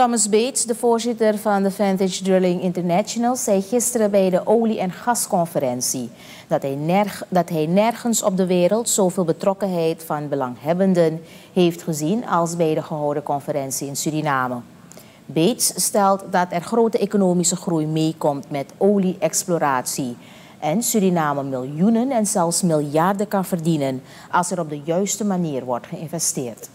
Thomas Bates, de voorzitter van de Vantage Drilling International, zei gisteren bij de olie- en gasconferentie dat hij, dat hij nergens op de wereld zoveel betrokkenheid van belanghebbenden heeft gezien als bij de gehouden conferentie in Suriname. Bates stelt dat er grote economische groei meekomt met olie-exploratie en Suriname miljoenen en zelfs miljarden kan verdienen als er op de juiste manier wordt geïnvesteerd.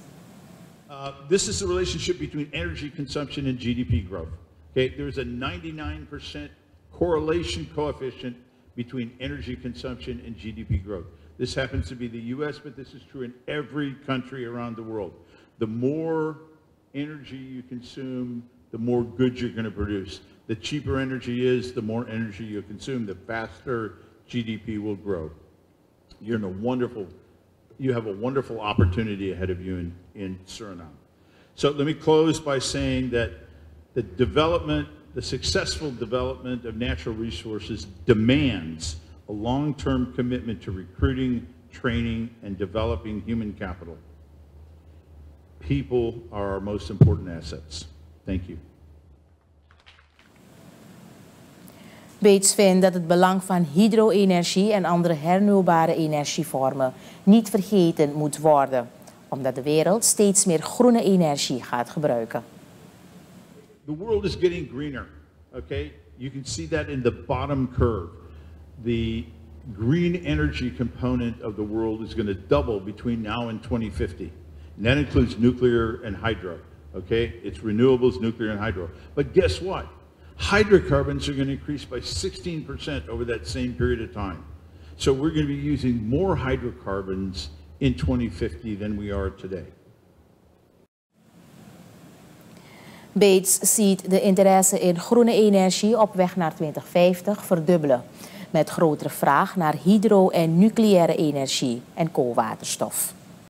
Uh, this is the relationship between energy consumption and GDP growth. Okay, there's a 99% correlation coefficient between energy consumption and GDP growth. This happens to be the US, but this is true in every country around the world. The more energy you consume, the more goods you're going to produce. The cheaper energy is, the more energy you consume, the faster GDP will grow. You're in a wonderful you have a wonderful opportunity ahead of you in, in Suriname. So let me close by saying that the development, the successful development of natural resources demands a long-term commitment to recruiting, training, and developing human capital. People are our most important assets. Thank you. Bates vindt dat het belang van hydro-energie en andere hernieuwbare energievormen niet vergeten moet worden, omdat de wereld steeds meer groene energie gaat gebruiken. The world is getting greener, okay? You can see that in the bottom curve. The green energy component of the world is going to double between now and 2050. And that includes nuclear and hydro, okay? It's renewables, nuclear and hydro. But guess what? Hydrocarbons are going to increase by 16% over that same period of time. So we're going to be using more hydrocarbons in 2050 than we are today. Bates ziet de interesse in groene energie op weg naar 2050 verdubbelen. Met grotere vraag naar hydro- en nucleaire energie en koolwaterstof.